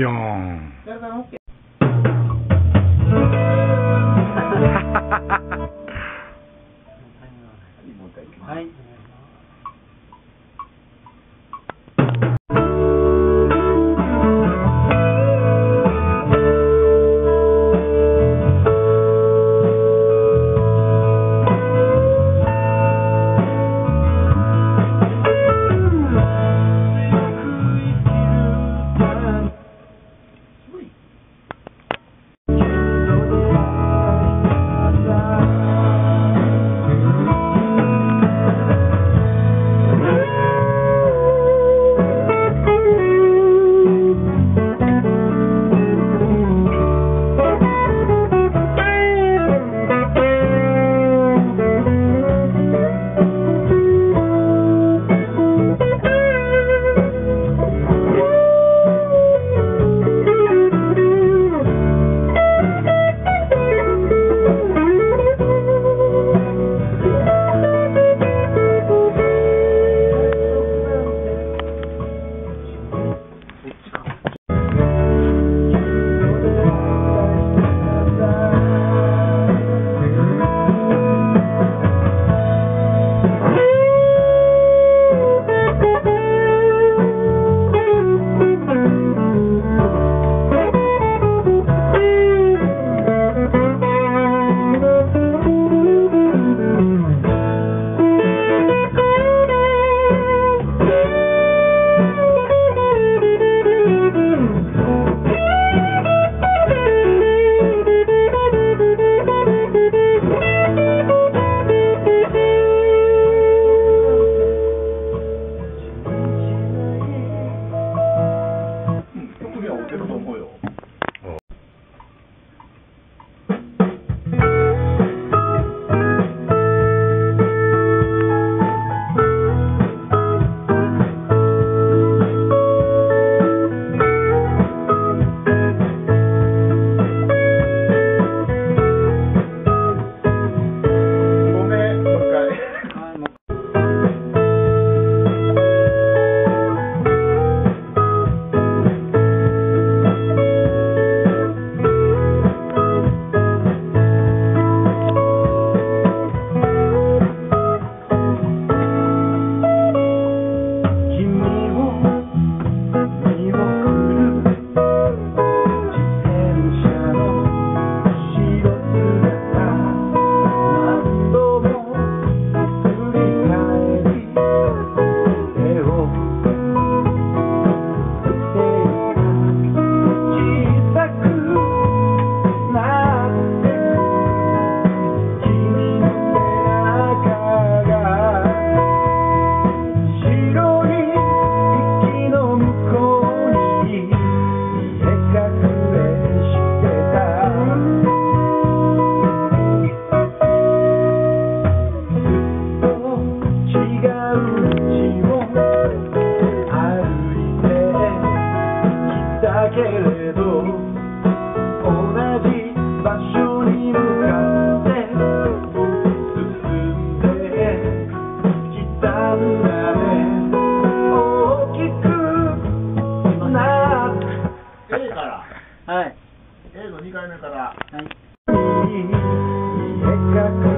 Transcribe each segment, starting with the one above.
voyons. から。は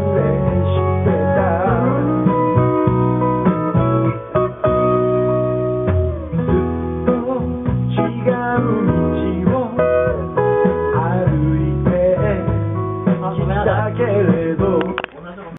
い